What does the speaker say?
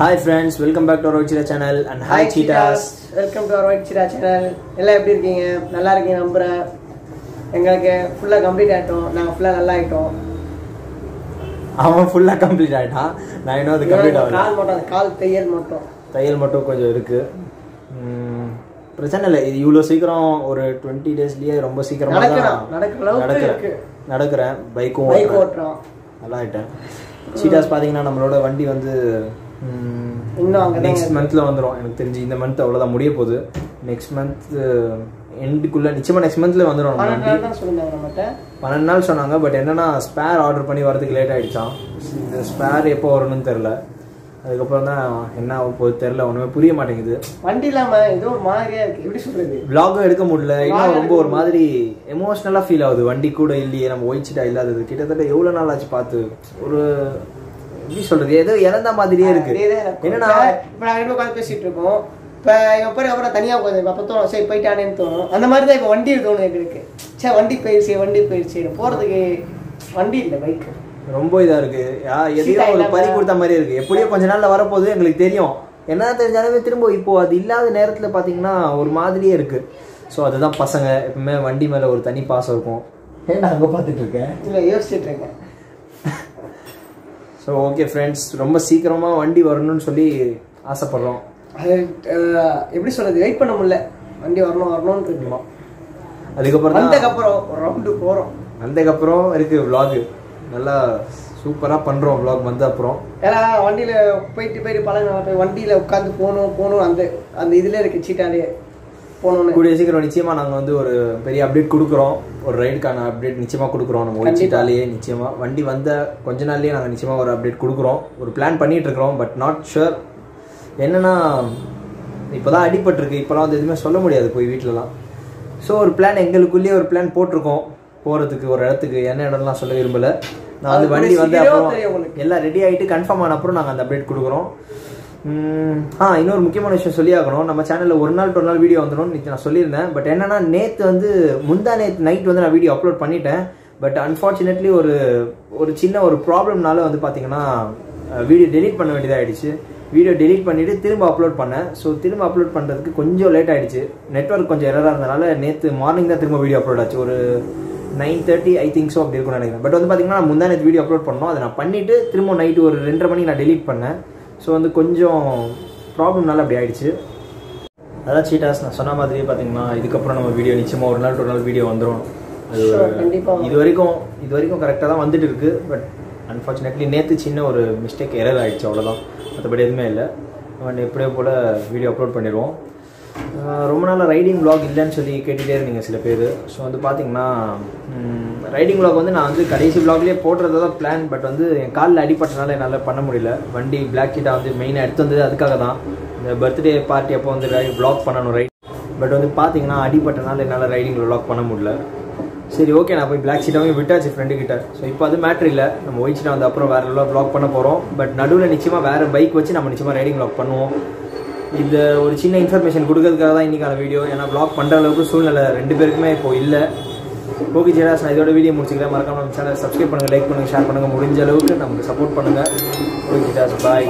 Hi friends welcome back to our Zira channel and hi cheetahs welcome to our white சிரா channel எல்லாம் எப்படி இருக்கீங்க? நல்லா இருக்கீங்க நம்புறேன். எங்களுக்கு ஃபுல்லாக கம்ப்ளீட் ஆகிட்டோம் நாங்கள் ஃபுல்லாக நல்லா ஆகிட்டோம் அவன் ஃபுல்லாக கம்ப்ளீட் ஆகிட்டான் நான் இன்னும் அது கம்ப்ளீட் ஆகல. கால் மட்டும் அந்த கால் தையல் மட்டும். தையல் மட்டும் கொஞ்சம் இருக்கு. ம், பிரச்சனை இல்லை. இது இவ்வளோ சீக்கிரம் ஒரு டுவெண்ட்டி டேஸ்லயே ரொம்ப சீக்கிரமாக நடக்கிறேன். நடக்கிறேன். பைக்கும் பைக் ஓட்டுறேன். நல்லா ஆயிட்டேன். சீட்டாஸ் பார்த்தீங்கன்னா நம்மளோட வண்டி வந்து இன்னும் அங்கே நெக்ஸ்ட் மந்த்தில் வந்துடும் எனக்கு தெரிஞ்சு இந்த மந்த் அவ்வளோதான் முடிய போகுது. நெக்ஸ்ட் மந்த் எண்டுக்குள்ளே நிச்சயமாக நெக்ஸ்ட் மந்த்தில் வந்துடும் பன்னெண்டு நாள் சொன்னாங்க. பட் என்னன்னா ஸ்பேர் ஆர்டர் பண்ணி வரதுக்கு லேட் ஆயிடுச்சான் இந்த ஸ்பேர் எப்போ வரணும்னு தெரில அதுக்கப்புறம் தான் என்ன ஆக போகுது தெரில ஒன்றுமே புரிய மாட்டேங்குது. வண்டி இல்லாமல் ஏதோ ஒரு மாதிரியா இருக்கு. எப்படி சொல்றது? Vlog-ம் எடுக்க முடியல. இன்னும் ரொம்ப ஒரு மாதிரி எமோஷ்னலாக ஃபீல் ஆகுது. வண்டி கூட இல்லையே. நம்ம ஒயிச்சிட்டா இல்லாதது. கிட்டத்தட்ட எவ்வளோ நாள் ஆச்சு பார்த்து? ஒரு எப்படி சொல்றது ஏதோ இறந்த மாதிரியே இருக்கு. என்னன்னா இப்ப- இப்ப நாங்க ரெண்டு உட்காந்து பேசிட்டு இருக்கோம். இப்போ இவன் போய் அப்புறம் தனியாக உட்காந்து அப்போ தோணும் சரி போயிட்டானேன்னு தோணும். அந்த மாதிரி தான் இப்போ வண்டி தோணும் எங்களுக்கு. சே வண்டி போயிடுச்சு வண்டி போயிடுச்சு போகிறதுக்கு வண்டி இல்லை பைக் ரொம்ப இதா இருக்கு. யா எதையோ சீதா ஒரு பறி கொடுத்த மாதிரி இருக்கு. எப்படியோ கொஞ்ச நாள்ல வரப்போகுது எங்களுக்கு தெரியும். என்ன தெரிஞ்சாலுமே திரும்ப இப்போ அது இல்லாத நேரத்துல பாத்தீங்கன்னா ஒரு மாதிரியே இருக்கு. ஸோ அதுதான் பசங்க. எப்பவுமே வண்டி மேல ஒரு தனி பாசம் இருக்கும். ஏன்னா அங்க பார்த்துட்டு இருக்கேன் இல்லை யோசிச்சுட்டு இருக்கேன். ஸோ ஓகே ஃப்ரெண்ட்ஸ் ரொம்ப சீக்கிரமா வண்டி வரணும்னு சொல்லி ஆசைப்படுறோம். அது எப்படி சொல்றது? வெயிட் பண்ண முடியல. வண்டி வரணும் வரணும்னு இருக்கு அதுக்கப்புறம் வந்ததுக்கப்புறம் ஒரு ரவுண்டு போகிறோம் வந்ததுக்கப்புறம் இருக்கு vlog. நல்லா சூப்பரா பண்றோம் vlog வந்த அப்புறம். ஏன்னா வண்டியில் போயிட்டு போயிட்டு பழக வண்டியில் உட்காந்து போகணும் போகணும் அந்த அந்த இதில் இருக்கு சீட்டாலே. போகணுன்னு கூடிய சீக்கிரம் நிச்சயமா நாங்க வந்து ஒரு பெரிய அப்டேட் கொடுக்குறோம். ஒரு ரைடுக்கான அப்டேட் நிச்சயமா கொடுக்குறோம். நம்ம ஒழிச்சிட்டாலேயே நிச்சயமா. வண்டி வந்த கொஞ்ச நாள்லயே நாங்க நிச்சயமா ஒரு அப்டேட் கொடுக்குறோம். ஒரு பிளான் பண்ணிட்டு இருக்கிறோம் பட் நாட் ஷுர் என்னன்னா இப்போதான் அடிபட்டிருக்கு. இப்போலாம் வந்து எதுவுமே சொல்ல முடியாது போய் வீட்டிலலாம் ஸோ ஒரு பிளான் எங்களுக்குள்ளேயே ஒரு பிளான் போட்டிருக்கோம். போறதுக்கு ஒரு இடத்துக்கு. என்ன இடம்லாம் சொல்ல விரும்பல. நான் வந்து வண்டி வந்து அப்புறம். எல்லாம் ரெடி ஆயிட்டு கன்ஃபார்ம் ஆன அப்புறம் நாங்கள் அந்த அப்டேட் கொடுக்குறோம். ஆ இன்னொரு முக்கியமான விஷயம் சொல்லி ஆகணும் நம்ம சேனலில் ஒரு நாள் ஒரு நாள் வீடியோ வந்துடும். நேற்று நான் சொல்லியிருந்தேன். பட் என்னன்னா நேற்று வந்து முந்தா நேற்று நைட் வந்து நான் வீடியோ அப்லோட் பண்ணிட்டேன். பட் அன்ஃபார்ச்சுனேட்லி ஒரு ஒரு சின்ன ஒரு ப்ராப்ளம்னால வந்து பார்த்தீங்கன்னா வீடியோ டெலீட் பண்ண வேண்டியதாகிடுச்சு வீடியோ டெலீட் பண்ணிவிட்டு திரும்ப அப்லோட் பண்ணேன். ஸோ திரும்ப அப்லோட் பண்ணுறதுக்கு கொஞ்சம் லேட் ஆகிடுச்சு நெட்வொர்க் கொஞ்சம் எரராக இருந்தனால நேற்று மார்னிங் தான் திரும்ப வீடியோ அப்லோட் ஆச்சு. ஒரு nine thirty I think so அப்படி இருக்கும்னு நினைக்கிறேன். பட் வந்து பார்த்தீங்கன்னா நான் முந்தா நேற்று வீடியோ அப்லோட் பண்ணோம். அதை நான் பண்ணிவிட்டு திரும்ப நைட்டு ஒரு ரெண்டரை மணிக்கு நான் டெலீட் பண்ணேன். ஸோ வந்து கொஞ்சம் ப்ராப்ளம்னால அப்படி ஆயிடுச்சு. அதான் சீட்டாஸ் நான் சொன்ன மாதிரியே பார்த்தீங்கன்னா இதுக்கப்புறம் நம்ம வீடியோ நிச்சயமாக ஒரு நாள் ஒரு நாள் வீடியோ வந்துடும் அது. இது வரைக்கும் இது வரைக்கும் கரெக்டாக தான் வந்துட்டு இருக்கு. பட் அன்ஃபார்ச்சுனேட்லி நேற்று சின்ன ஒரு மிஸ்டேக் எரர் ஆயிடுச்சு அவ்வளோதான் மற்றபடி எதுவுமே இல்லை. நம்ம எப்படியோ போல் வீடியோ அப்லோட் பண்ணிடுவோம். ரொம்ப நாள் ரைடிங் vlog இல்லைன்னு சொல்லி கேட்டுகிட்டே இருந்தீங்க சில பேர். ஸோ வந்து பார்த்தீங்கன்னா ரைடிங் வ்ளாக் வந்து நான் வந்து கடைசி vlogலேயே போடுறது தான் பிளான் பட் வந்து என் காலில் அடிப்பட்டனால என்னால் பண்ண முடியல. வண்டி பிளாக் கீட்டா வந்து மெயினாக எடுத்து வந்தது அதுக்காக தான். இந்த பர்த்டே பார்ட்டி அப்போ வந்து vlog பண்ணணும் ரைட் பட் வந்து பார்த்தீங்கன்னா அடிப்பட்டனால என்னால் ரைடிங் vlog பண்ண முடியல. சரி ஓகே நான் போய் பிளாக் சீட்டாகவும் விட்டாச்சு ஃப்ரெண்டு கிட்ட. ஸோ இப்போ அது மேட்ரு இல்லை. நம்ம ஒயிட் சீட்டா வந்து அப்புறம் வேற எல்லாம் ப்ளாக் பண்ண போகிறோம் பட் நடுவில் நிச்சயமாக வேறு பைக் வச்சு நம்ம நிச்சயமாக ரைடிங் vlog பண்ணுவோம். இந்த ஒரு சின்ன இன்ஃபர்மேஷன் கொடுக்கறதுக்காக தான் இன்றைக்கான வீடியோ ஏன்னா ப்ளாக் பண்ணுற அளவுக்கு சூழ்நிலை ரெண்டு பேருக்குமே இப்போ இல்லை. ஓகே ஜெராஸ் நான் இதோட வீடியோ முடிச்சுக்கிறேன். மறக்காம நம்ம சேனல் சப்ஸ்கிரைப் பண்ணுங்கள் லைக் பண்ணுங்க ஷேர் பண்ணுங்கள் முடிஞ்ச அளவுக்கு நமக்கு சப்போர்ட் பண்ணுங்கள் ஓகே ஜெராஸ் பாய்